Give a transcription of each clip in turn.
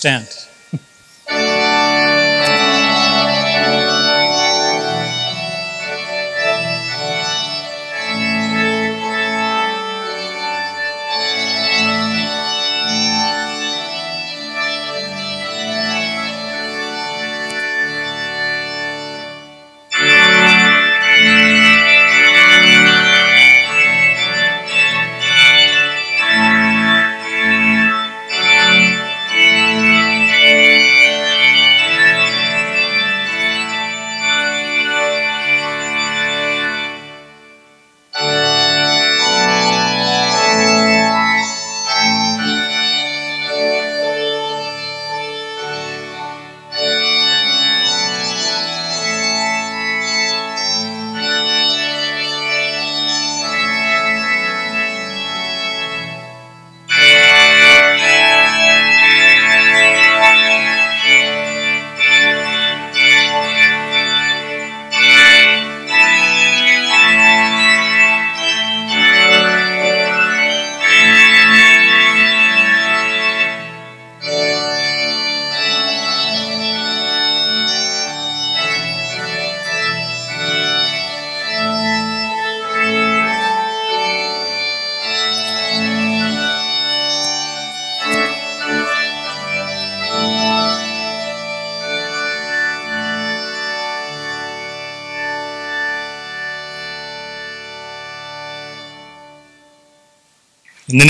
Stand.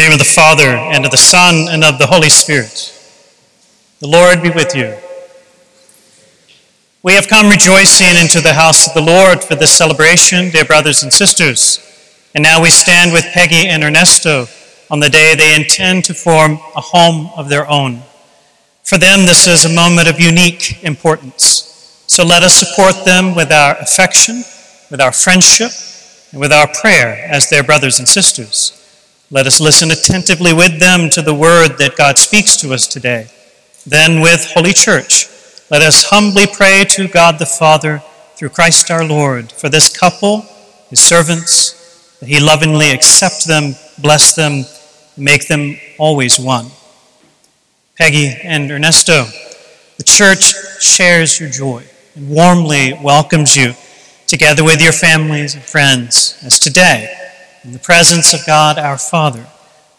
Name of the Father, and of the Son, and of the Holy Spirit. The Lord be with you. We have come rejoicing into the house of the Lord for this celebration, dear brothers and sisters. And now we stand with Peggy and Ernesto on the day they intend to form a home of their own. For them, this is a moment of unique importance. So let us support them with our affection, with our friendship, and with our prayer as their brothers and sisters. Let us listen attentively with them to the word that God speaks to us today. Then, with Holy Church, let us humbly pray to God the Father through Christ our Lord for this couple, his servants, that he lovingly accept them, bless them, make them always one. Peggy and Ernesto, the church shares your joy and warmly welcomes you together with your families and friends as today in the presence of God our Father,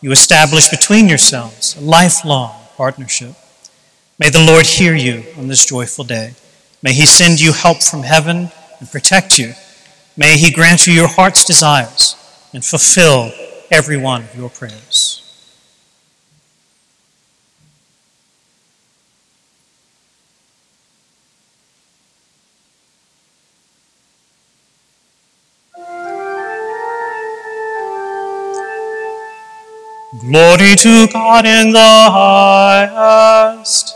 you establish between yourselves a lifelong partnership. May the Lord hear you on this joyful day. May He send you help from heaven and protect you. May He grant you your heart's desires and fulfill every one of your prayers. Glory to God in the highest.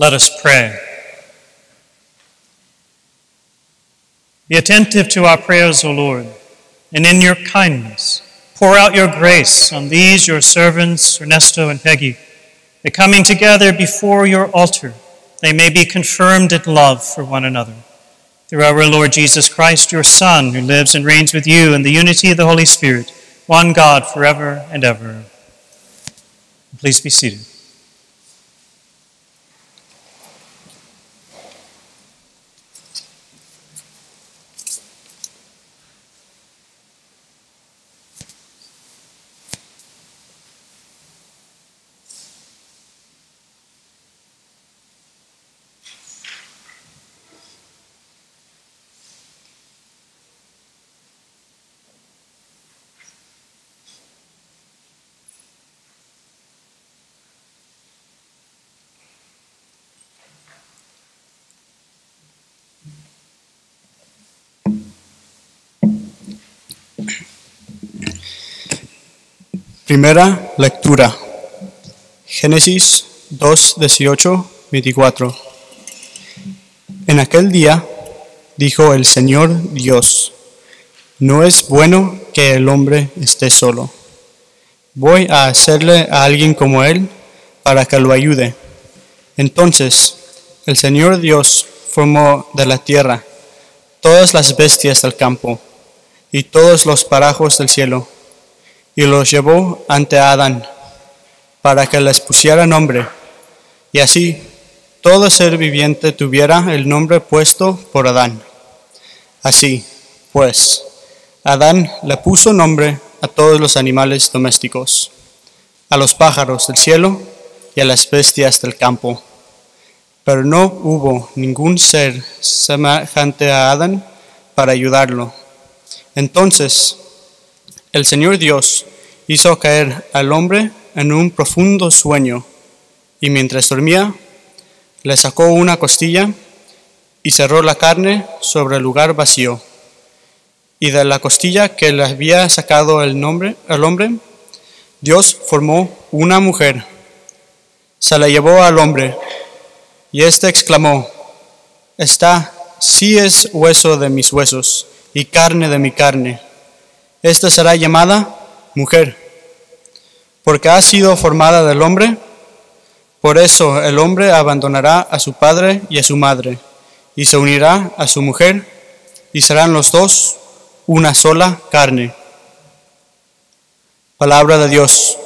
Let us pray. Be attentive to our prayers, O Lord, and in your kindness, pour out your grace on these your servants, Ernesto and Peggy, that coming together before your altar, they may be confirmed in love for one another. Through our Lord Jesus Christ, your Son, who lives and reigns with you in the unity of the Holy Spirit, one God forever and ever. Please be seated. Primera lectura. Génesis 2, 18, 24. En aquel día dijo el Señor Dios, no es bueno que el hombre esté solo. Voy a hacerle a alguien como él para que lo ayude. Entonces el Señor Dios formó de la tierra todas las bestias del campo y todos los parajos del cielo y los llevó ante Adán para que les pusiera nombre, y así todo ser viviente tuviera el nombre puesto por Adán. Así, pues, Adán le puso nombre a todos los animales domésticos, a los pájaros del cielo y a las bestias del campo. Pero no hubo ningún ser semejante a Adán para ayudarlo. Entonces el Señor Dios hizo caer al hombre en un profundo sueño y mientras dormía le sacó una costilla y cerró la carne sobre el lugar vacío. Y de la costilla que le había sacado el, nombre, el hombre, Dios formó una mujer. Se la llevó al hombre y éste exclamó, Esta sí es hueso de mis huesos y carne de mi carne esta será llamada mujer, porque ha sido formada del hombre. Por eso el hombre abandonará a su padre y a su madre, y se unirá a su mujer, y serán los dos una sola carne. Palabra de Dios.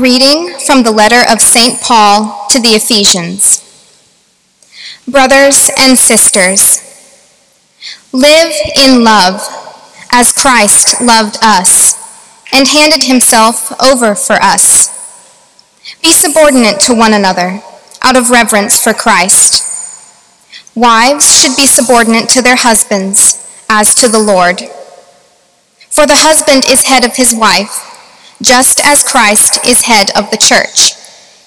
Reading from the letter of St. Paul to the Ephesians. Brothers and sisters, live in love as Christ loved us and handed himself over for us. Be subordinate to one another out of reverence for Christ. Wives should be subordinate to their husbands as to the Lord. For the husband is head of his wife, just as Christ is head of the church,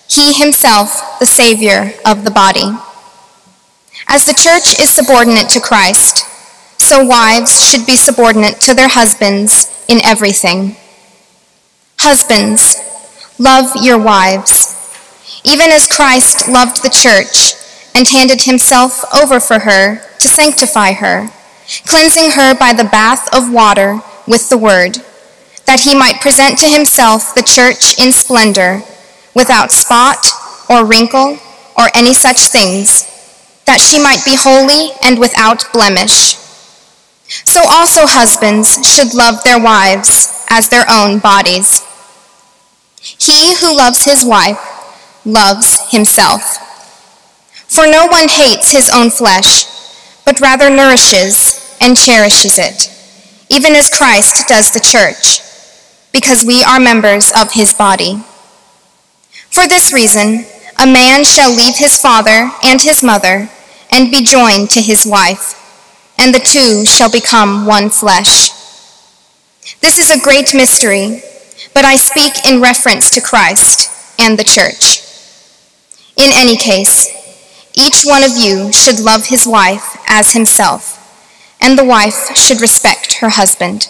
he himself the Savior of the body. As the church is subordinate to Christ, so wives should be subordinate to their husbands in everything. Husbands, love your wives, even as Christ loved the church and handed himself over for her to sanctify her, cleansing her by the bath of water with the word that he might present to himself the church in splendor, without spot or wrinkle or any such things, that she might be holy and without blemish. So also husbands should love their wives as their own bodies. He who loves his wife loves himself. For no one hates his own flesh, but rather nourishes and cherishes it, even as Christ does the church because we are members of his body. For this reason, a man shall leave his father and his mother and be joined to his wife, and the two shall become one flesh. This is a great mystery, but I speak in reference to Christ and the church. In any case, each one of you should love his wife as himself, and the wife should respect her husband.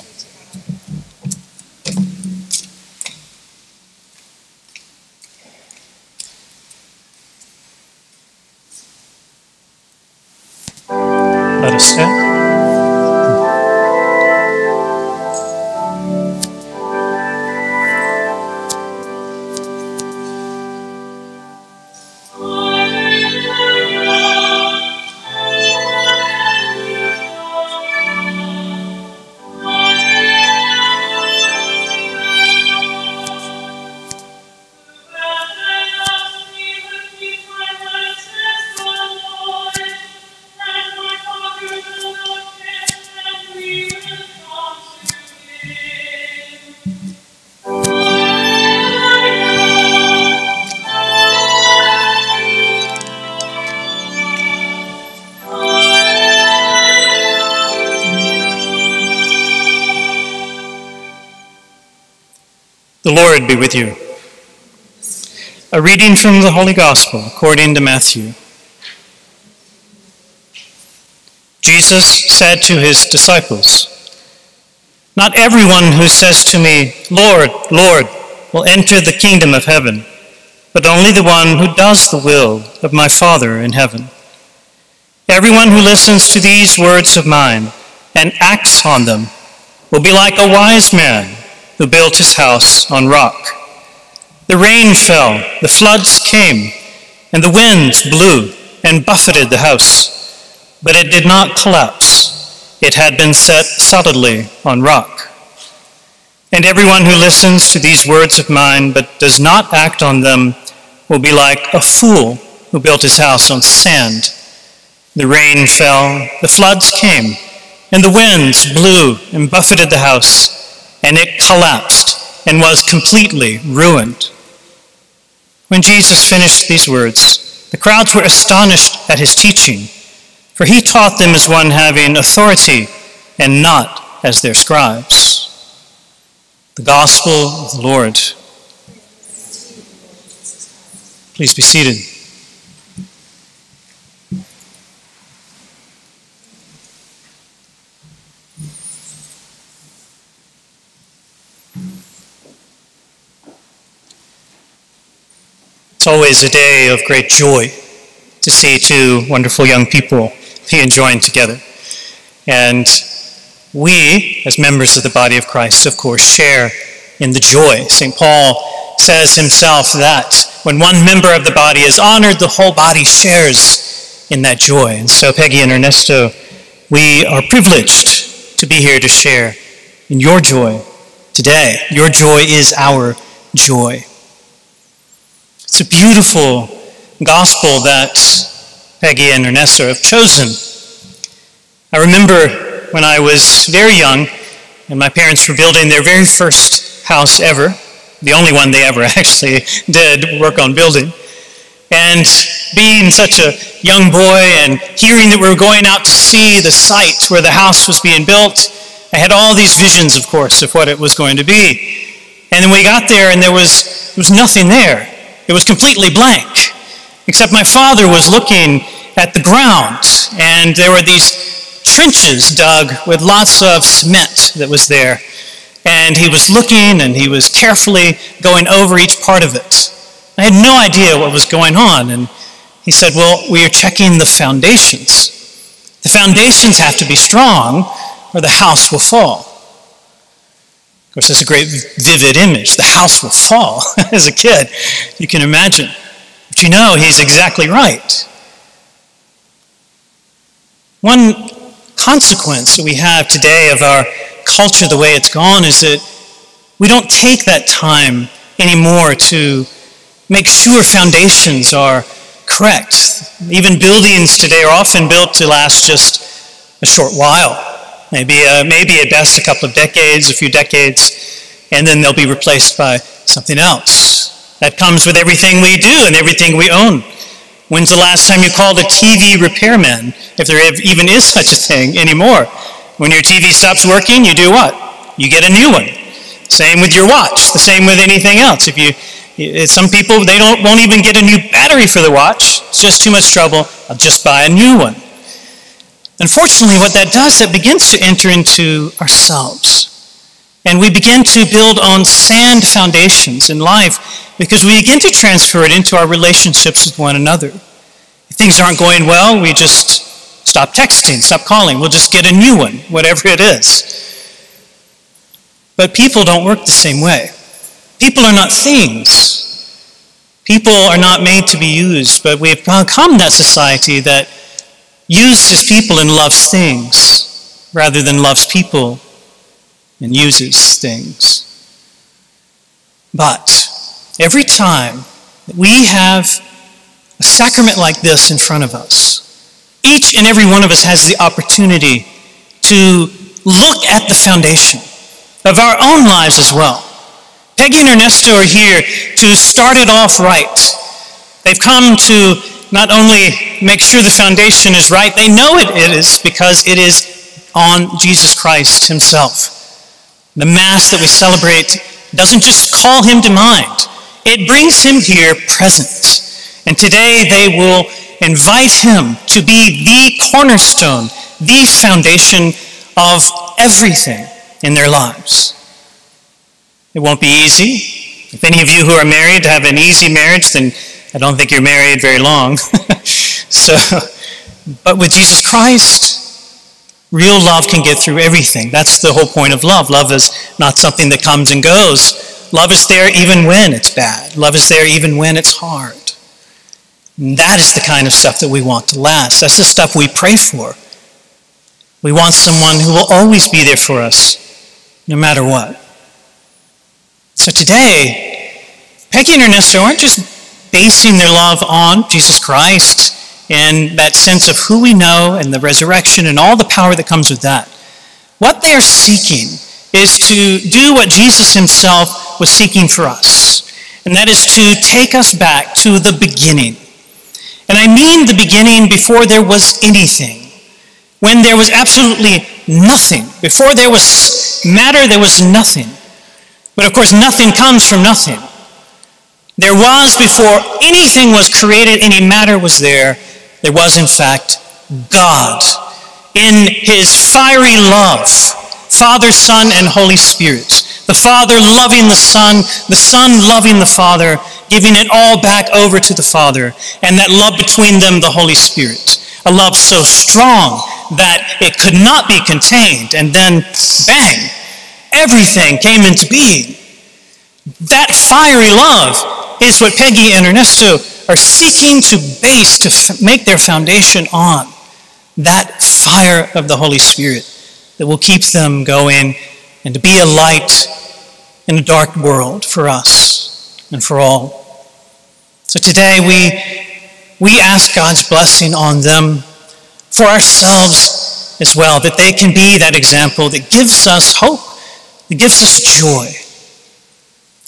The Lord be with you. A reading from the Holy Gospel according to Matthew. Jesus said to his disciples, Not everyone who says to me, Lord, Lord, will enter the kingdom of heaven, but only the one who does the will of my Father in heaven. Everyone who listens to these words of mine and acts on them will be like a wise man who built his house on rock. The rain fell, the floods came, and the winds blew and buffeted the house, but it did not collapse. It had been set solidly on rock. And everyone who listens to these words of mine but does not act on them will be like a fool who built his house on sand. The rain fell, the floods came, and the winds blew and buffeted the house and it collapsed and was completely ruined. When Jesus finished these words, the crowds were astonished at his teaching, for he taught them as one having authority and not as their scribes. The Gospel of the Lord. Please be seated. It's always a day of great joy to see two wonderful young people be enjoying together. And we, as members of the body of Christ, of course, share in the joy. St. Paul says himself that when one member of the body is honored, the whole body shares in that joy. And so, Peggy and Ernesto, we are privileged to be here to share in your joy today. Your joy is our joy. It's a beautiful gospel that Peggy and Ernesto have chosen. I remember when I was very young and my parents were building their very first house ever, the only one they ever actually did work on building. And being such a young boy and hearing that we were going out to see the site where the house was being built, I had all these visions, of course, of what it was going to be. And then we got there and there was, there was nothing there. It was completely blank, except my father was looking at the ground, and there were these trenches dug with lots of cement that was there. And he was looking and he was carefully going over each part of it. I had no idea what was going on, and he said, Well, we are checking the foundations. The foundations have to be strong, or the house will fall. Of course, it's a great vivid image. The house will fall as a kid. You can imagine. But you know, he's exactly right. One consequence that we have today of our culture, the way it's gone, is that we don't take that time anymore to make sure foundations are correct. Even buildings today are often built to last just a short while. Maybe, uh, maybe at best a couple of decades, a few decades, and then they'll be replaced by something else. That comes with everything we do and everything we own. When's the last time you called a TV repairman, if there even is such a thing anymore? When your TV stops working, you do what? You get a new one. Same with your watch. The same with anything else. If you, some people they don't won't even get a new battery for the watch. It's just too much trouble. I'll just buy a new one. Unfortunately, what that does, that begins to enter into ourselves. And we begin to build on sand foundations in life because we begin to transfer it into our relationships with one another. If things aren't going well, we just stop texting, stop calling. We'll just get a new one, whatever it is. But people don't work the same way. People are not things. People are not made to be used, but we have become that society that uses people and loves things rather than loves people and uses things. But every time that we have a sacrament like this in front of us, each and every one of us has the opportunity to look at the foundation of our own lives as well. Peggy and Ernesto are here to start it off right. They've come to not only make sure the foundation is right, they know it is because it is on Jesus Christ himself. The Mass that we celebrate doesn't just call him to mind, it brings him here present. And today they will invite him to be the cornerstone, the foundation of everything in their lives. It won't be easy. If any of you who are married have an easy marriage, then I don't think you're married very long. so, but with Jesus Christ, real love can get through everything. That's the whole point of love. Love is not something that comes and goes. Love is there even when it's bad. Love is there even when it's hard. And that is the kind of stuff that we want to last. That's the stuff we pray for. We want someone who will always be there for us, no matter what. So today, Peggy and Ernesto aren't just basing their love on Jesus Christ and that sense of who we know and the resurrection and all the power that comes with that. What they are seeking is to do what Jesus himself was seeking for us, and that is to take us back to the beginning. And I mean the beginning before there was anything, when there was absolutely nothing. Before there was matter, there was nothing. But of course, nothing comes from nothing. There was, before anything was created, any matter was there, there was, in fact, God in his fiery love, Father, Son, and Holy Spirit. The Father loving the Son, the Son loving the Father, giving it all back over to the Father, and that love between them, the Holy Spirit. A love so strong that it could not be contained, and then, bang, everything came into being. That fiery love is what Peggy and Ernesto are seeking to base, to f- make their foundation on. That fire of the Holy Spirit that will keep them going and to be a light in a dark world for us and for all. So today we, we ask God's blessing on them for ourselves as well, that they can be that example that gives us hope, that gives us joy.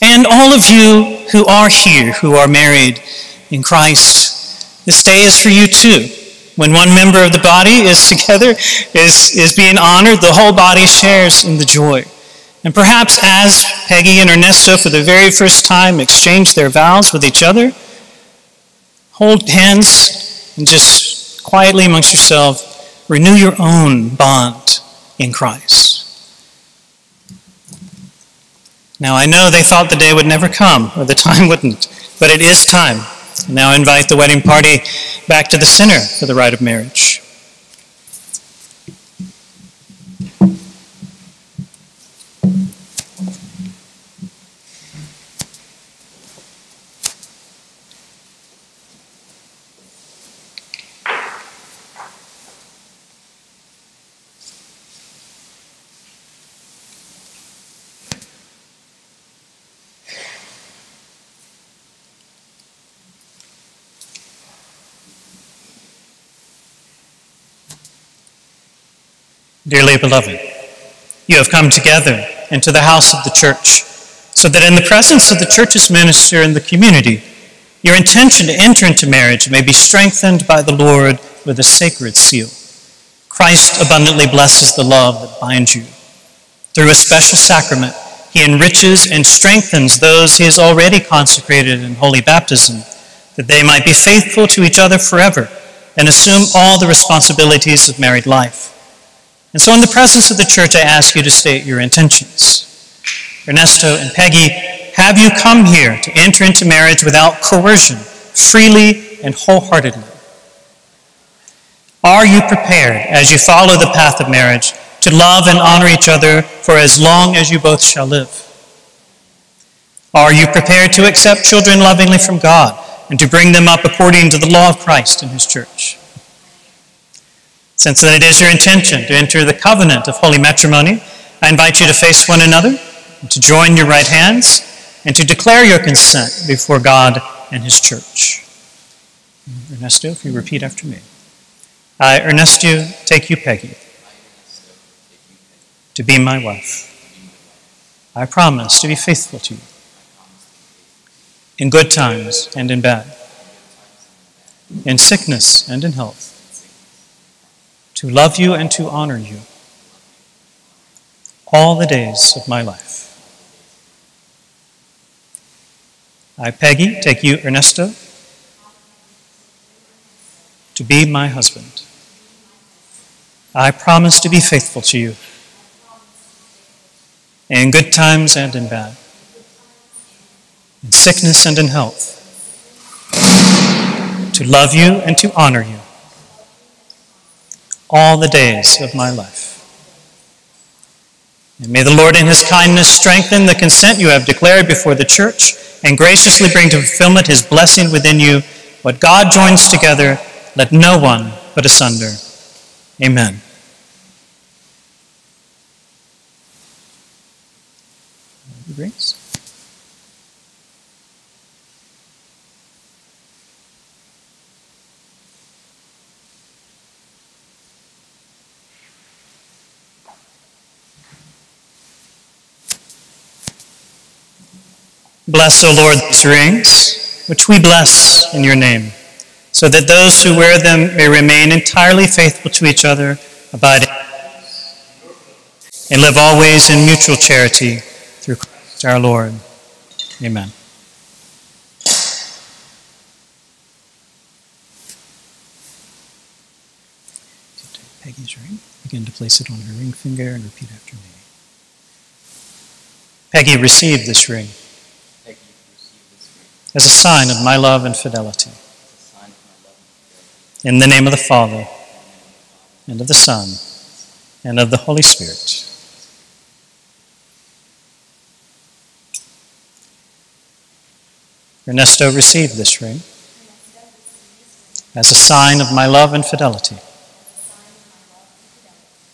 And all of you who are here, who are married in Christ, this day is for you too. When one member of the body is together, is, is being honored, the whole body shares in the joy. And perhaps as Peggy and Ernesto, for the very first time, exchange their vows with each other, hold hands and just quietly amongst yourselves renew your own bond in Christ. Now, I know they thought the day would never come, or the time wouldn't, but it is time. Now I invite the wedding party back to the center for the rite of marriage. Dearly beloved, you have come together into the house of the church, so that in the presence of the church's minister and the community, your intention to enter into marriage may be strengthened by the Lord with a sacred seal. Christ abundantly blesses the love that binds you. Through a special sacrament, he enriches and strengthens those he has already consecrated in holy baptism, that they might be faithful to each other forever and assume all the responsibilities of married life. And so, in the presence of the church, I ask you to state your intentions. Ernesto and Peggy, have you come here to enter into marriage without coercion, freely and wholeheartedly? Are you prepared, as you follow the path of marriage, to love and honor each other for as long as you both shall live? Are you prepared to accept children lovingly from God and to bring them up according to the law of Christ and His church? Since then it is your intention to enter the covenant of holy matrimony, I invite you to face one another, to join your right hands, and to declare your consent before God and His church. Ernesto, if you repeat after me. I, Ernesto, take you, Peggy, to be my wife. I promise to be faithful to you in good times and in bad, in sickness and in health to love you and to honor you all the days of my life. I, Peggy, take you, Ernesto, to be my husband. I promise to be faithful to you in good times and in bad, in sickness and in health, to love you and to honor you all the days of my life. And may the Lord in his kindness strengthen the consent you have declared before the church and graciously bring to fulfillment his blessing within you. What God joins together, let no one put asunder. Amen. Grace. Bless, O Lord, these rings, which we bless in your name, so that those who wear them may remain entirely faithful to each other, abide and live always in mutual charity through Christ our Lord. Amen. Peggy's ring. Begin to place it on her ring finger and repeat after me. Peggy received this ring as a sign of my love and fidelity. In the name of the Father, and of the Son, and of the Holy Spirit. Ernesto received this ring as a sign of my love and fidelity.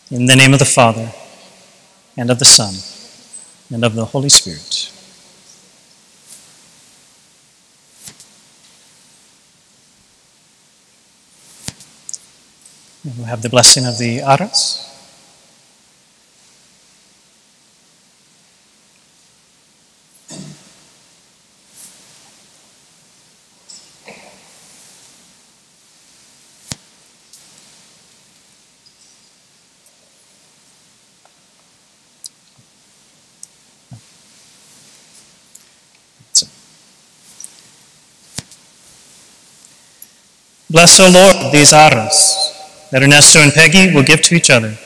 In the name of the Father, and of the Son, and of the Holy Spirit. And we'll have the blessing of the Arras. Bless, O Lord, these arras that Ernesto and Peggy will give to each other,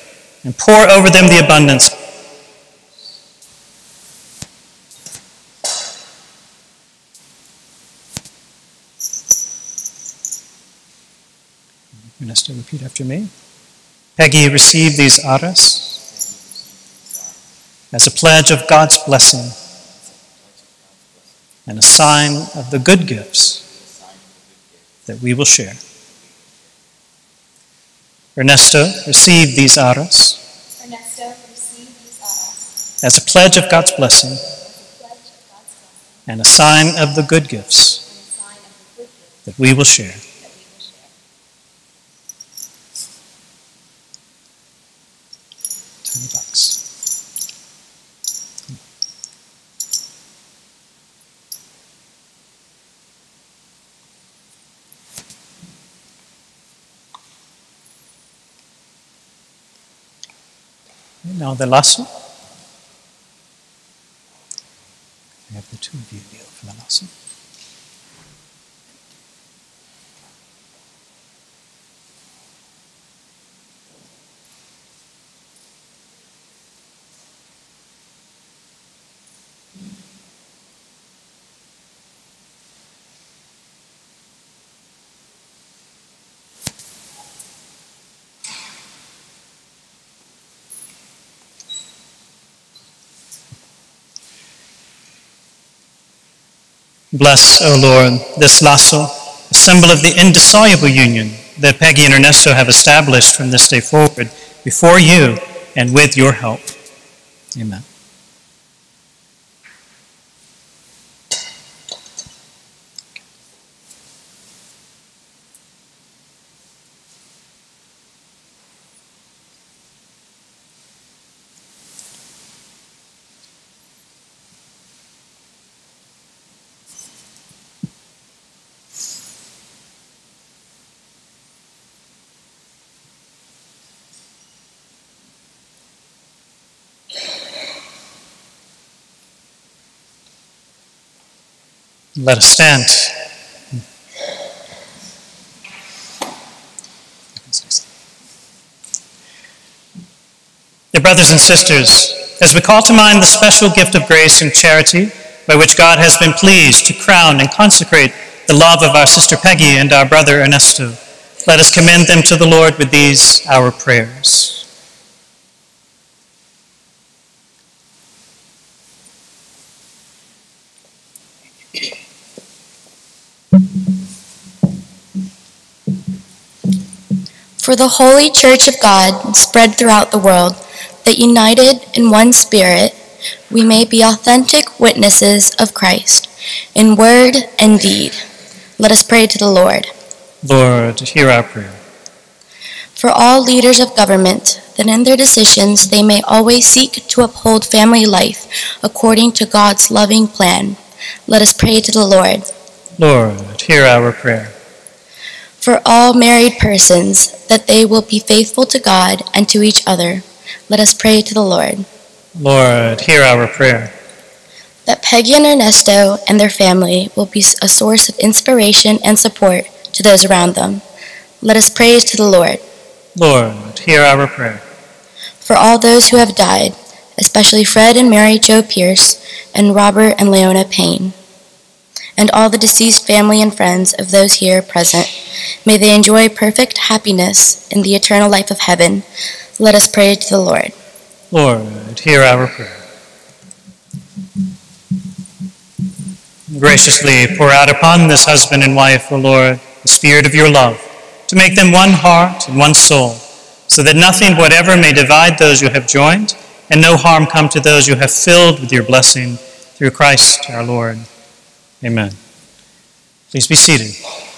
and pour over them the abundance. Ernesto, repeat after me. Peggy, receive these arras as a pledge of God's blessing and a sign of the good gifts that we will share. Ernesto, receive these arras Ernesto, receive these arras as a pledge of God's blessing as a pledge of God's blessing and a sign of the good gifts and a sign of the good gifts that we will share. Now the lasso. I have the two of you kneel for the lasso. Bless, O Lord, this lasso, a symbol of the indissoluble union that Peggy and Ernesto have established from this day forward before you and with your help. Amen. Let us stand. Dear brothers and sisters, as we call to mind the special gift of grace and charity by which God has been pleased to crown and consecrate the love of our sister Peggy and our brother Ernesto, let us commend them to the Lord with these our prayers. For the holy church of God spread throughout the world, that united in one spirit, we may be authentic witnesses of Christ in word and deed. Let us pray to the Lord. Lord, hear our prayer. For all leaders of government, that in their decisions they may always seek to uphold family life according to God's loving plan. Let us pray to the Lord. Lord, hear our prayer. For all married persons, that they will be faithful to God and to each other. Let us pray to the Lord. Lord, hear our prayer. That Peggy and Ernesto and their family will be a source of inspiration and support to those around them. Let us praise to the Lord. Lord, hear our prayer. For all those who have died, especially Fred and Mary Jo Pierce and Robert and Leona Payne, and all the deceased family and friends of those here present, may they enjoy perfect happiness in the eternal life of heaven. Let us pray to the Lord. Lord, hear our prayer. Graciously pour out upon this husband and wife, O Lord, the spirit of your love, to make them one heart and one soul, so that nothing whatever may divide those you have joined, and no harm come to those you have filled with your blessing through Christ our Lord. Amen. Please be seated.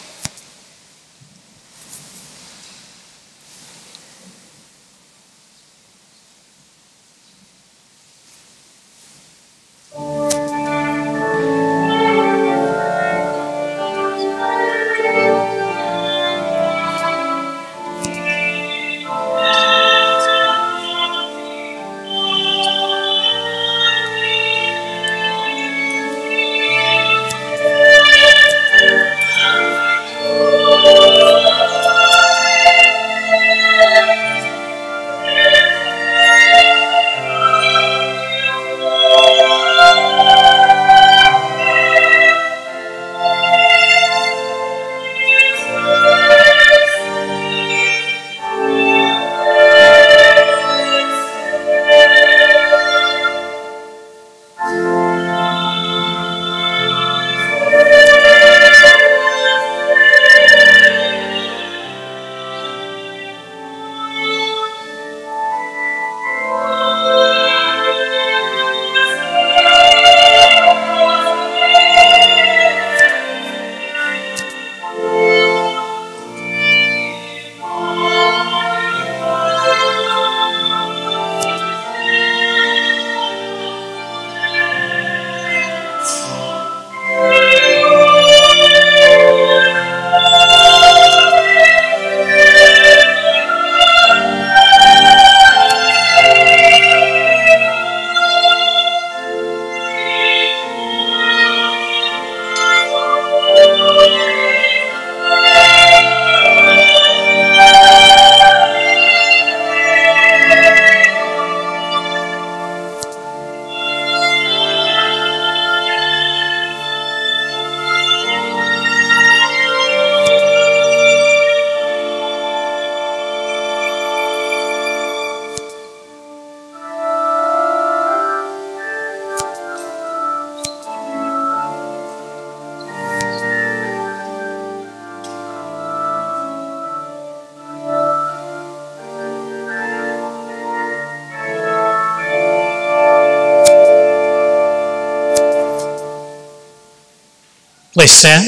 Please stand.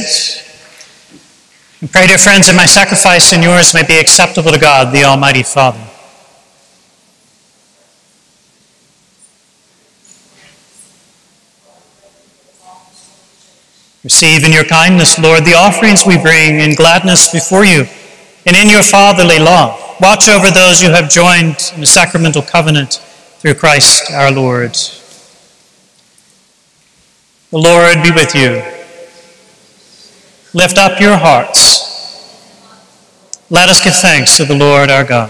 And pray, dear friends, that my sacrifice and yours may be acceptable to God, the Almighty Father. Receive in your kindness, Lord, the offerings we bring in gladness before you, and in your fatherly love. Watch over those you have joined in the sacramental covenant through Christ our Lord. The Lord be with you. Lift up your hearts. Let us give thanks to the Lord our God.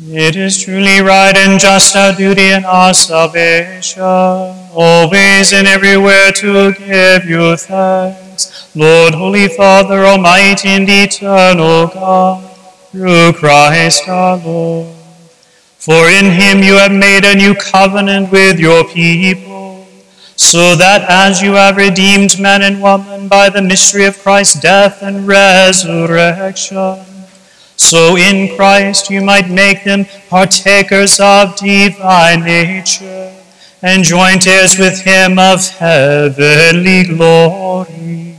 It is truly right and just our duty and our salvation, always and everywhere to give you thanks, Lord, Holy Father, Almighty and Eternal God, through Christ our Lord. For in him you have made a new covenant with your people, so that as you have redeemed man and woman by the mystery of Christ's death and resurrection, so in Christ you might make them partakers of divine nature, and joint heirs with him of heavenly glory.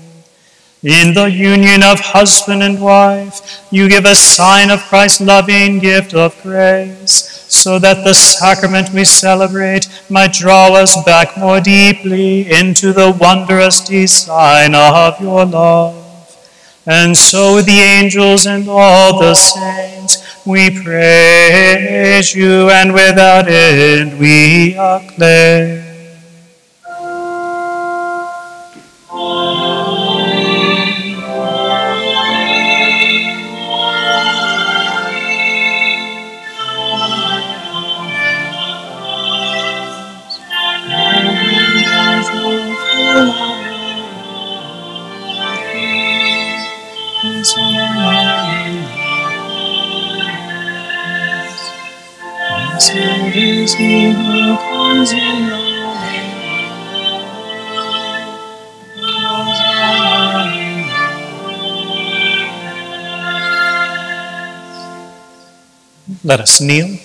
In the union of husband and wife, you give a sign of Christ's loving gift of grace, so that the sacrament we celebrate might draw us back more deeply into the wondrous design of your love. And so with the angels and all the saints, we praise you, and without end we acclaim. Let us kneel.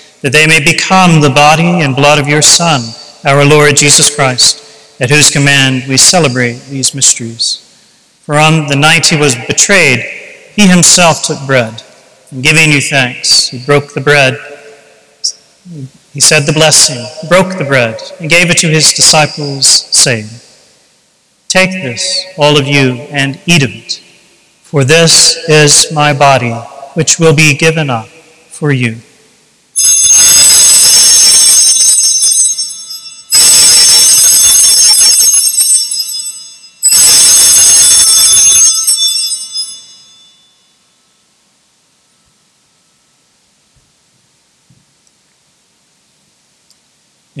that they may become the body and blood of your Son, our Lord Jesus Christ, at whose command we celebrate these mysteries. For on the night he was betrayed, he himself took bread, and giving you thanks, he broke the bread. He said the blessing, broke the bread, and gave it to his disciples, saying, Take this, all of you, and eat of it, for this is my body, which will be given up for you.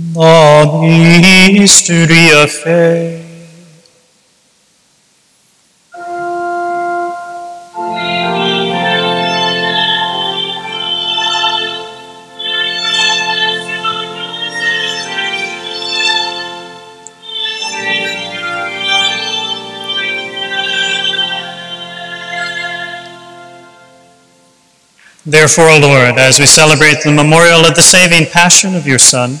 The mystery of faith. Therefore, O Lord, as we celebrate the memorial of the saving passion of your Son,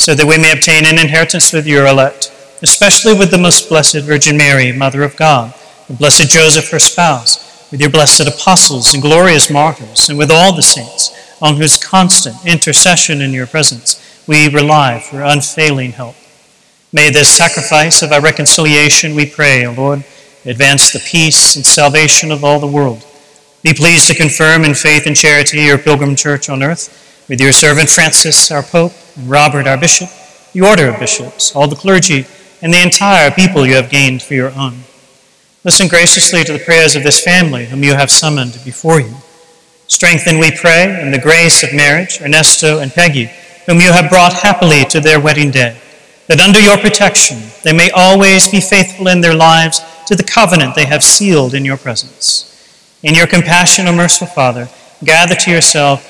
so that we may obtain an inheritance with your elect, especially with the most blessed Virgin Mary, Mother of God, and blessed Joseph, her spouse, with your blessed apostles and glorious martyrs, and with all the saints, on whose constant intercession in your presence we rely for unfailing help. May this sacrifice of our reconciliation, we pray, O Lord, advance the peace and salvation of all the world. Be pleased to confirm in faith and charity your pilgrim church on earth, with your servant Francis, our Pope, and Robert, our Bishop, the order of bishops, all the clergy, and the entire people you have gained for your own. Listen graciously to the prayers of this family whom you have summoned before you. Strengthen, we pray, in the grace of marriage, Ernesto and Peggy, whom you have brought happily to their wedding day that under your protection they may always be faithful in their lives to the covenant they have sealed in your presence. In your compassion, O merciful Father, gather to yourself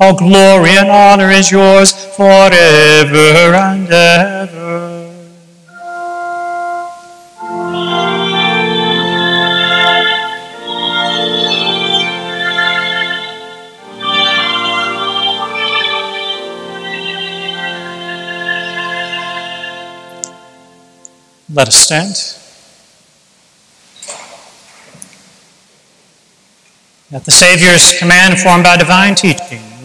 all glory and honor is yours forever and ever. Let us stand. At the Savior's command formed by divine teaching,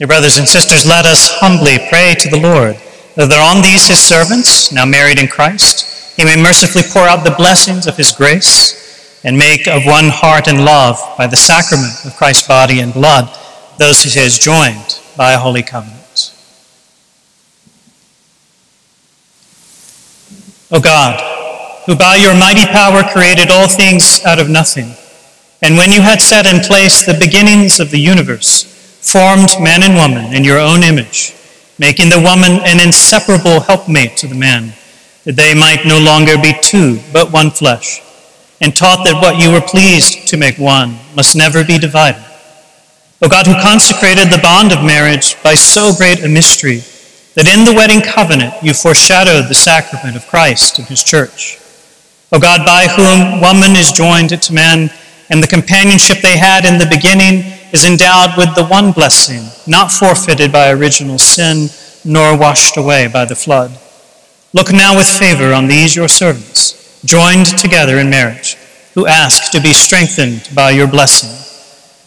Dear brothers and sisters, let us humbly pray to the Lord that on these his servants, now married in Christ, he may mercifully pour out the blessings of his grace and make of one heart and love by the sacrament of Christ's body and blood those he has joined by a holy covenant. O God, who by your mighty power created all things out of nothing, and when you had set in place the beginnings of the universe, formed man and woman in your own image, making the woman an inseparable helpmate to the man, that they might no longer be two, but one flesh and taught that what you were pleased to make one must never be divided. O God, who consecrated the bond of marriage by so great a mystery, that in the wedding covenant you foreshadowed the sacrament of Christ and his church. O God, by whom woman is joined to man, and the companionship they had in the beginning is endowed with the one blessing, not forfeited by original sin, nor washed away by the flood. Look now with favor on these your servants joined together in marriage, who ask to be strengthened by your blessing.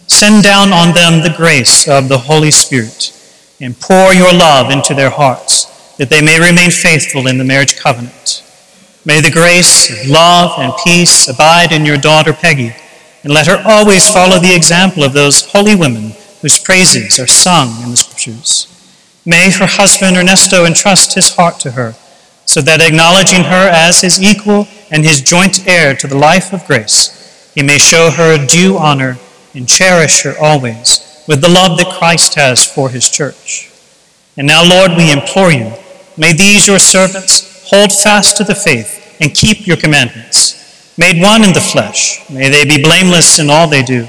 Send down on them the grace of the Holy Spirit and pour your love into their hearts, that they may remain faithful in the marriage covenant. May the grace of love and peace abide in your daughter Peggy, and let her always follow the example of those holy women whose praises are sung in the Scriptures. May her husband Ernesto entrust his heart to her so that acknowledging her as his equal and his joint heir to the life of grace, he may show her due honor and cherish her always with the love that Christ has for his church. And now, Lord, we implore you, may these your servants hold fast to the faith and keep your commandments. Made one in the flesh. May they be blameless in all they do,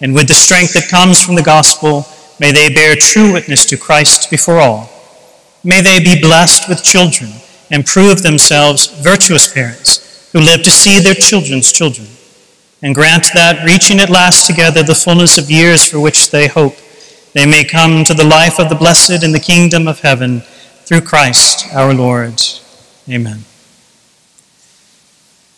and with the strength that comes from the gospel, may they bear true witness to Christ before all. May they be blessed with children and prove themselves virtuous parents who live to see their children's children. And grant that, reaching at last together the fullness of years for which they hope, they may come to the life of the blessed in the kingdom of heaven through Christ our Lord. Amen.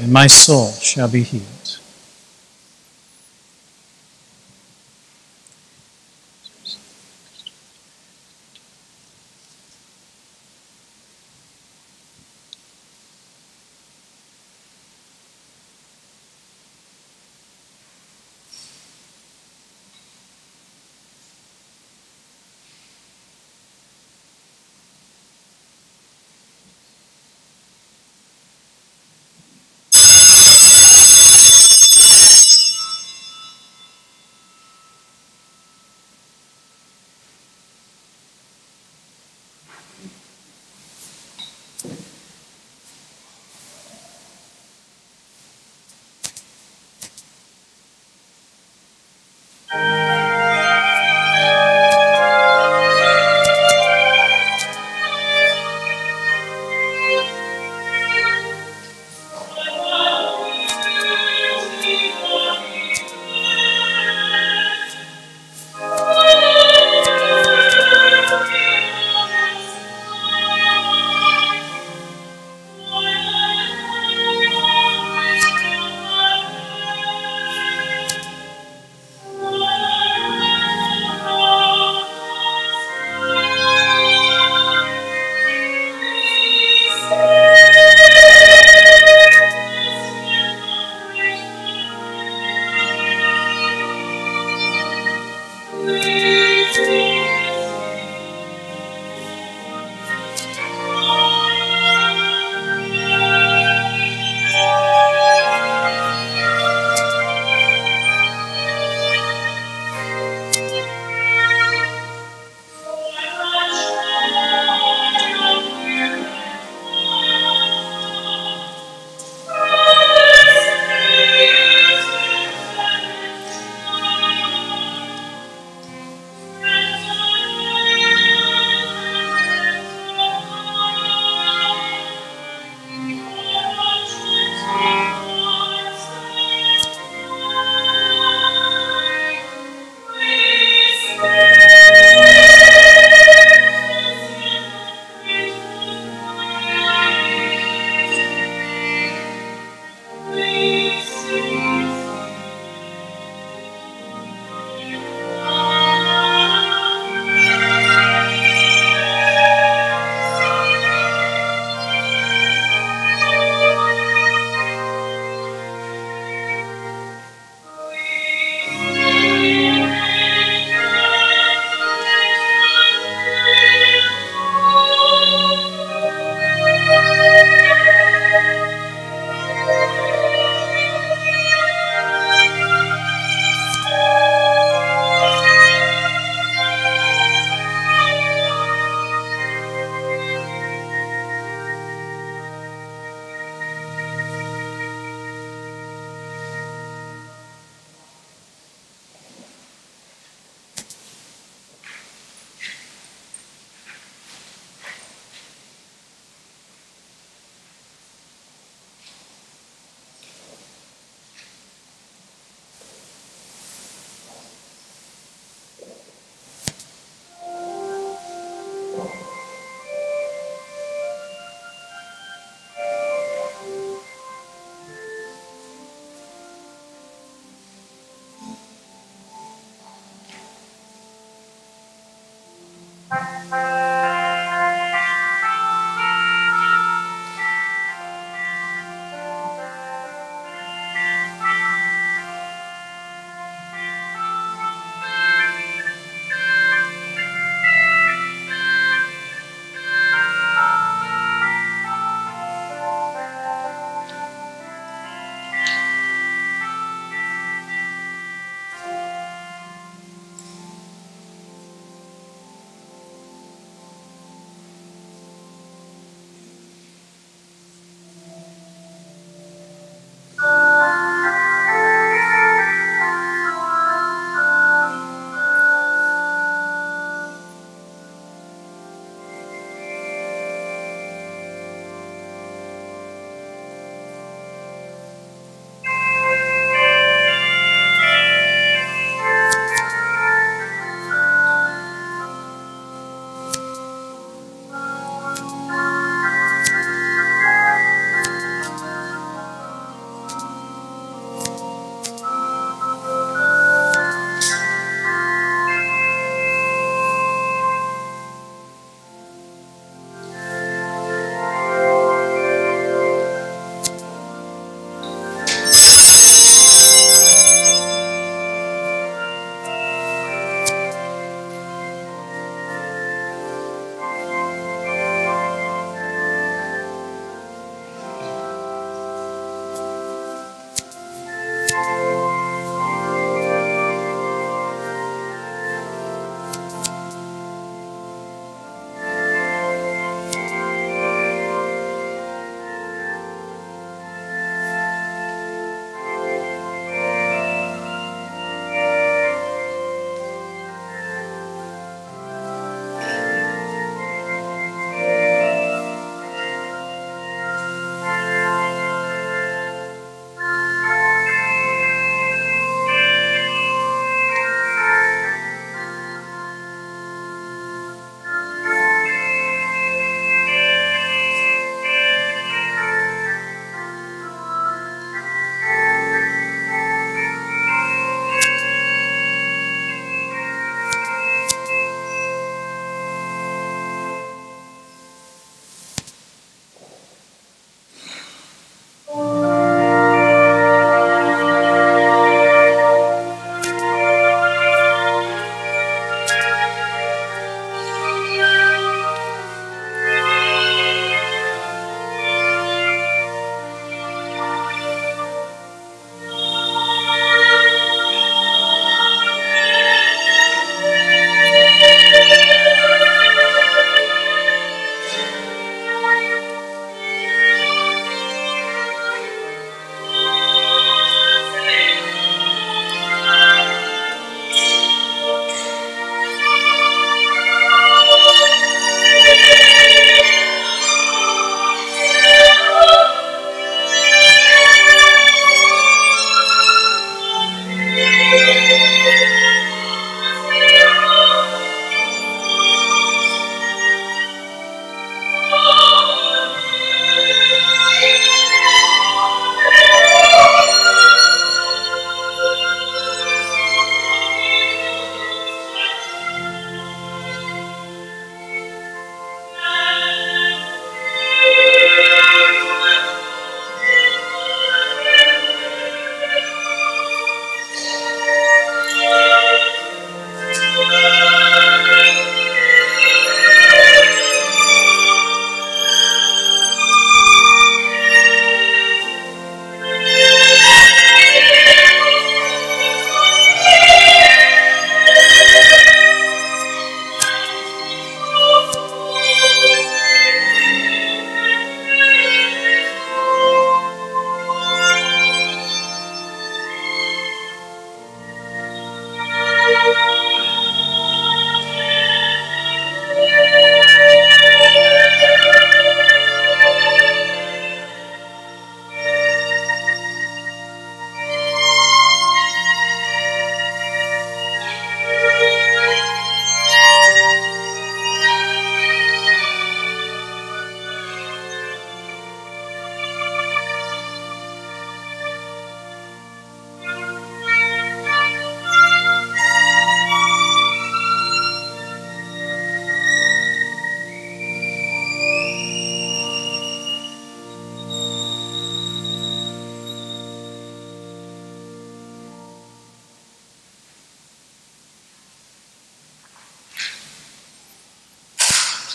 and my soul shall be healed.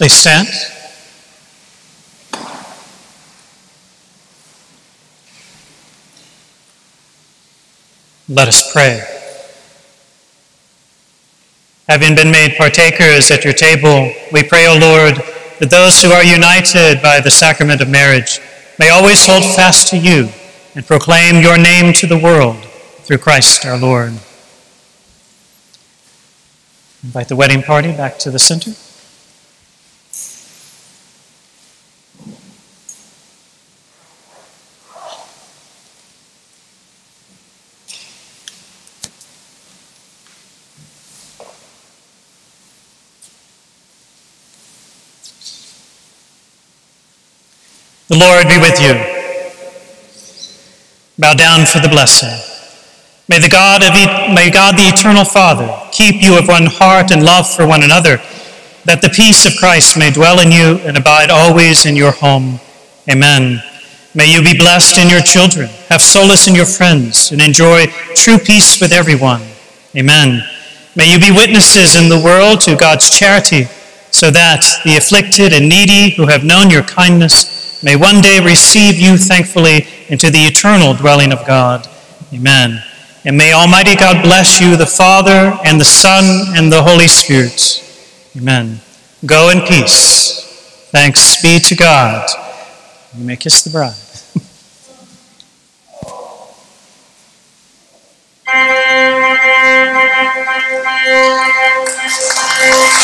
Please stand. Let us pray. Having been made partakers at your table, we pray, O Lord, that those who are united by the sacrament of marriage may always hold fast to you and proclaim your name to the world through Christ our Lord. Invite the wedding party back to the center. The Lord be with you. Bow down for the blessing. May the God of may God the eternal Father keep you of one heart and love for one another, that the peace of Christ may dwell in you and abide always in your home. Amen. May you be blessed in your children, have solace in your friends, and enjoy true peace with everyone. Amen. May you be witnesses in the world to God's charity, so that the afflicted and needy who have known your kindness may one day receive you thankfully into the eternal dwelling of God. Amen. And may Almighty God bless you, the Father, and the Son, and the Holy Spirit. Amen. Go in peace. Thanks be to God. You may kiss the bride.